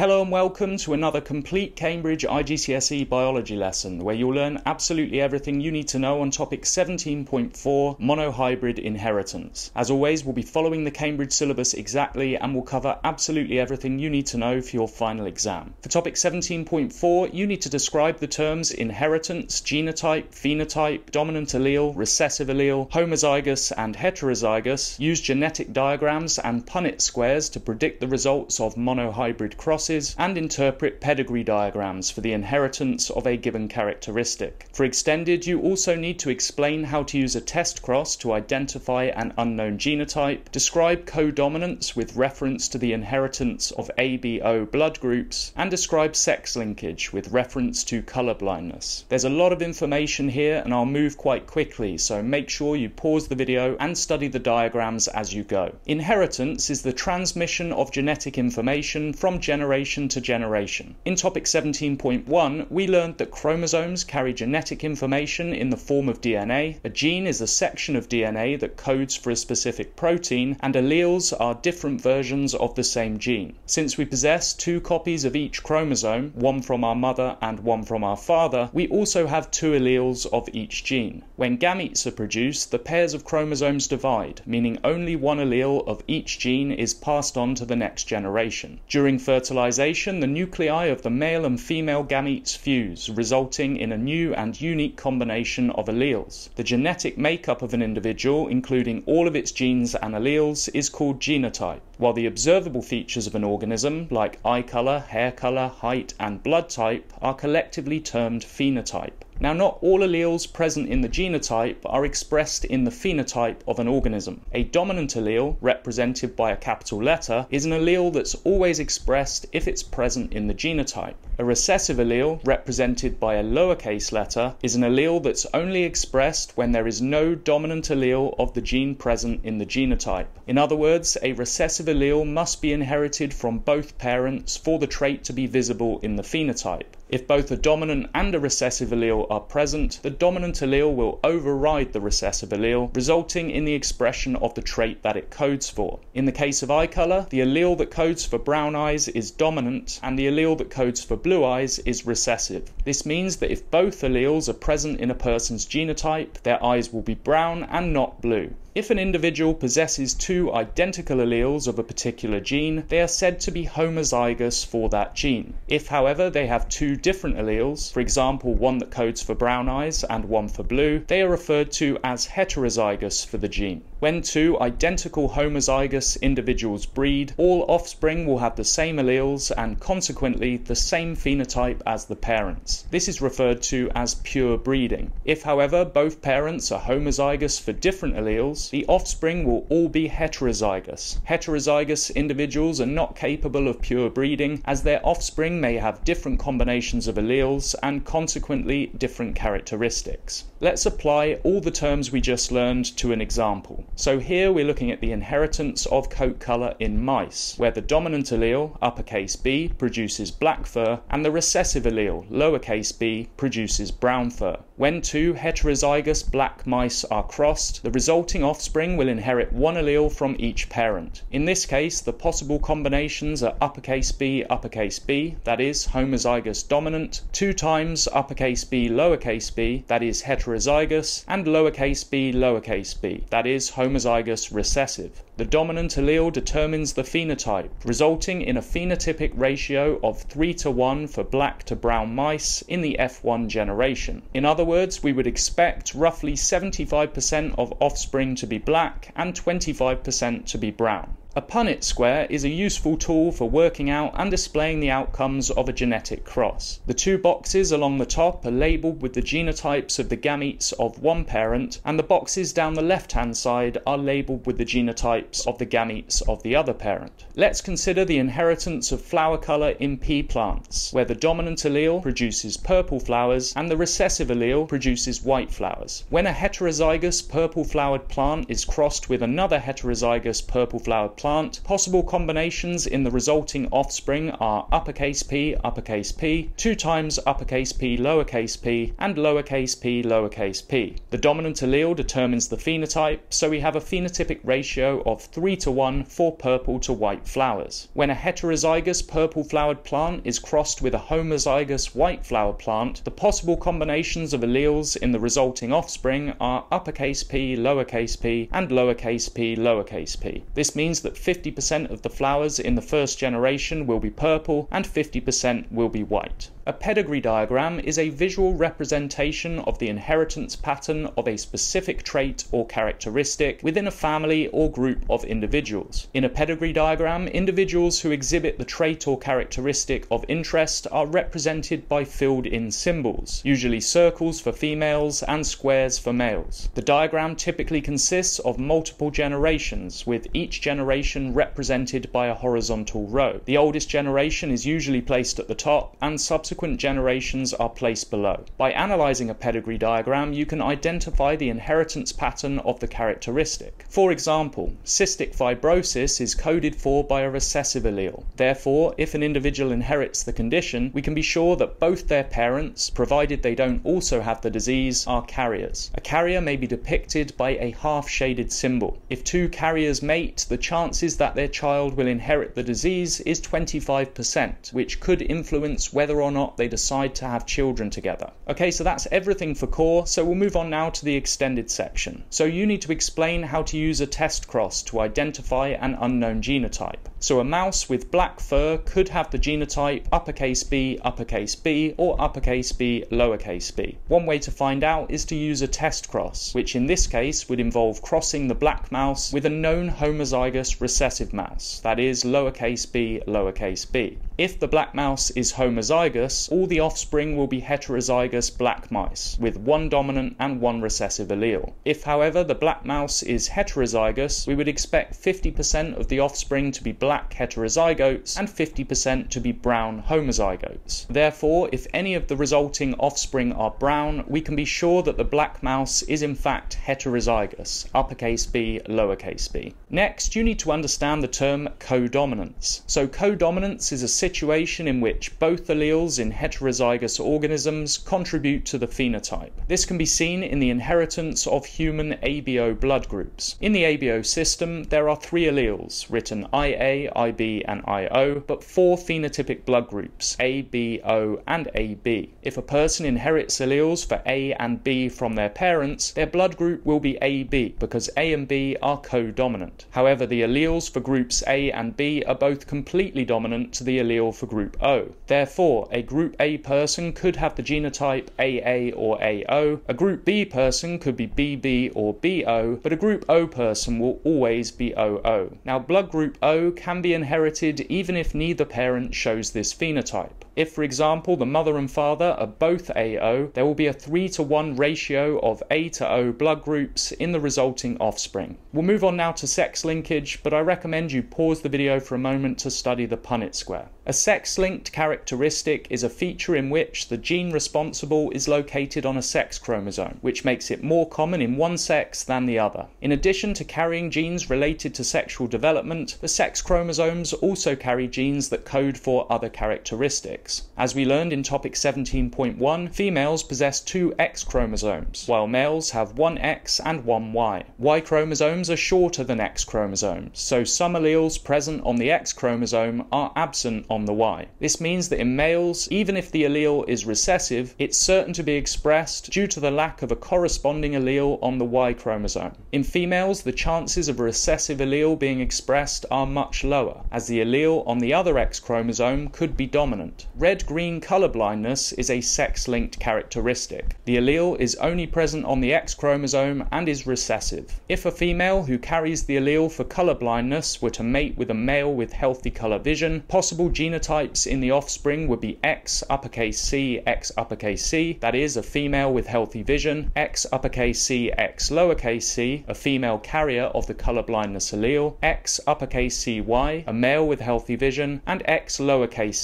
Hello and welcome to another complete Cambridge IGCSE biology lesson where you'll learn absolutely everything you need to know on topic 17.4 monohybrid inheritance. As always, we'll be following the Cambridge syllabus exactly and we'll cover absolutely everything you need to know for your final exam. For topic 17.4, you need to describe the terms inheritance, genotype, phenotype, dominant allele, recessive allele, homozygous and heterozygous, use genetic diagrams and Punnett squares to predict the results of monohybrid cross crosses, and interpret pedigree diagrams for the inheritance of a given characteristic. For extended, you also need to explain how to use a test cross to identify an unknown genotype, describe codominance with reference to the inheritance of ABO blood groups, and describe sex linkage with reference to colour blindness. There's a lot of information here and I'll move quite quickly, so make sure you pause the video and study the diagrams as you go. Inheritance is the transmission of genetic information from generation generation to generation. In topic 17.1, we learned that chromosomes carry genetic information in the form of DNA. A gene is a section of DNA that codes for a specific protein, and alleles are different versions of the same gene. Since we possess two copies of each chromosome, one from our mother and one from our father, we also have two alleles of each gene. When gametes are produced, the pairs of chromosomes divide, meaning only one allele of each gene is passed on to the next generation. During fertilization, fertilization, the nuclei of the male and female gametes fuse, resulting in a new and unique combination of alleles. The genetic makeup of an individual, including all of its genes and alleles, is called genotype, while the observable features of an organism, like eye color, hair color, height, and blood type, are collectively termed phenotype. Now, not all alleles present in the genotype are expressed in the phenotype of an organism. A dominant allele, represented by a capital letter, is an allele that's always expressed if it's present in the genotype. A recessive allele, represented by a lowercase letter, is an allele that's only expressed when there is no dominant allele of the gene present in the genotype. In other words, a recessive allele must be inherited from both parents for the trait to be visible in the phenotype. If both a dominant and a recessive allele are present, the dominant allele will override the recessive allele, resulting in the expression of the trait that it codes for. In the case of eye color, the allele that codes for brown eyes is dominant, and the allele that codes for blue eyes is recessive. This means that if both alleles are present in a person's genotype, their eyes will be brown and not blue. If an individual possesses two identical alleles of a particular gene, they are said to be homozygous for that gene. If, however, they have two different alleles, for example, one that codes for brown eyes and one for blue, they are referred to as heterozygous for the gene. When two identical homozygous individuals breed, all offspring will have the same alleles and consequently the same phenotype as the parents. This is referred to as pure breeding. If, however, both parents are homozygous for different alleles, the offspring will all be heterozygous. Heterozygous individuals are not capable of pure breeding as their offspring may have different combinations of alleles and consequently different characteristics. Let's apply all the terms we just learned to an example. So here we're looking at the inheritance of coat colour in mice, where the dominant allele, uppercase B, produces black fur, and the recessive allele, lowercase b, produces brown fur. When two heterozygous black mice are crossed, the resulting offspring will inherit one allele from each parent. In this case, the possible combinations are uppercase B, uppercase b, that is homozygous dominant, two times uppercase B, lowercase b, that is heterozygous, and lowercase b, lowercase b, that is homozygous recessive. The dominant allele determines the phenotype, resulting in a phenotypic ratio of 3 to 1 for black to brown mice in the F1 generation. In other words, we would expect roughly 75% of offspring to be black and 25% to be brown. A Punnett square is a useful tool for working out and displaying the outcomes of a genetic cross. The two boxes along the top are labelled with the genotypes of the gametes of one parent, and the boxes down the left hand side are labelled with the genotypes of the gametes of the other parent. Let's consider the inheritance of flower colour in pea plants, where the dominant allele produces purple flowers and the recessive allele produces white flowers. When a heterozygous purple flowered plant is crossed with another heterozygous purple flowered plant, plant, possible combinations in the resulting offspring are uppercase P, uppercase p, 2 times uppercase P, lowercase p, and lowercase p, lowercase p. The dominant allele determines the phenotype, so we have a phenotypic ratio of 3 to 1 for purple to white flowers. When a heterozygous purple flowered plant is crossed with a homozygous white flowered plant, the possible combinations of alleles in the resulting offspring are uppercase p, lowercase p, and lowercase p, lowercase p. This means that 50% of the flowers in the first generation will be purple and 50% will be white. A pedigree diagram is a visual representation of the inheritance pattern of a specific trait or characteristic within a family or group of individuals. In a pedigree diagram, individuals who exhibit the trait or characteristic of interest are represented by filled in symbols, usually circles for females and squares for males. The diagram typically consists of multiple generations, with each generation represented by a horizontal row. The oldest generation is usually placed at the top and subsequent subsequent generations are placed below. By analysing a pedigree diagram, you can identify the inheritance pattern of the characteristic. For example, cystic fibrosis is coded for by a recessive allele. Therefore, if an individual inherits the condition, we can be sure that both their parents, provided they don't also have the disease, are carriers. A carrier may be depicted by a half shaded symbol. If two carriers mate, the chances that their child will inherit the disease is 25%, which could influence whether or not not they decide to have children together. Okay, so that's everything for core. So we'll move on now to the extended section. So you need to explain how to use a test cross to identify an unknown genotype. So a mouse with black fur could have the genotype uppercase B, uppercase B, or uppercase B, lowercase b. One way to find out is to use a test cross, which in this case would involve crossing the black mouse with a known homozygous recessive mouse, that is lowercase b, lowercase b. If the black mouse is homozygous, all the offspring will be heterozygous black mice, with one dominant and one recessive allele. If, however, the black mouse is heterozygous, we would expect 50% of the offspring to be black heterozygotes and 50% to be brown homozygotes. Therefore, if any of the resulting offspring are brown, we can be sure that the black mouse is in fact heterozygous, uppercase b, lowercase b. Next, you need to understand the term codominance. So codominance is a situation in which both alleles in heterozygous organisms contribute to the phenotype. This can be seen in the inheritance of human ABO blood groups. In the ABO system, there are three alleles, written IA, IB, and IO, but four phenotypic blood groups, A, B, O, and AB. If a person inherits alleles for A and B from their parents, their blood group will be AB because A and B are co-dominant. However, the alleles for groups A and B are both completely dominant to the allele allele for group O. Therefore, a group A person could have the genotype AA or AO, a group B person could be BB or BO, but a group O person will always be OO. Now, blood group O can be inherited even if neither parent shows this phenotype. If, for example, the mother and father are both AO, there will be a 3 to 1 ratio of A to O blood groups in the resulting offspring. We'll move on now to sex linkage, but I recommend you pause the video for a moment to study the Punnett square. A sex linked characteristic is a feature in which the gene responsible is located on a sex chromosome, which makes it more common in one sex than the other. In addition to carrying genes related to sexual development, the sex chromosomes also carry genes that code for other characteristics. As we learned in topic 17.1, females possess two X chromosomes, while males have one X and one Y. Y chromosomes are shorter than X chromosomes, so some alleles present on the X chromosome are absent on the Y. This means that in males, even if the allele is recessive, it's certain to be expressed due to the lack of a corresponding allele on the Y chromosome. In females, the chances of a recessive allele being expressed are much lower, as the allele on the other X chromosome could be dominant. Red green color blindness is a sex linked characteristic. The allele is only present on the X chromosome and is recessive. If a female who carries the allele for color blindness were to mate with a male with healthy color vision, possible genotypes in the offspring would be X uppercase C, X uppercase C, that is, a female with healthy vision, X uppercase C, X lowercase c, a female carrier of the color blindness allele, X uppercase a male with healthy vision, and X lowercase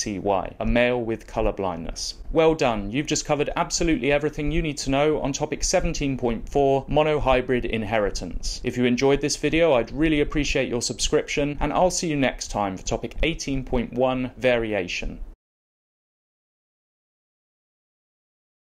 a male male with colour blindness. Well done, you've just covered absolutely everything you need to know on topic 17.4 monohybrid inheritance. If you enjoyed this video, I'd really appreciate your subscription, and I'll see you next time for topic 18.1 variation.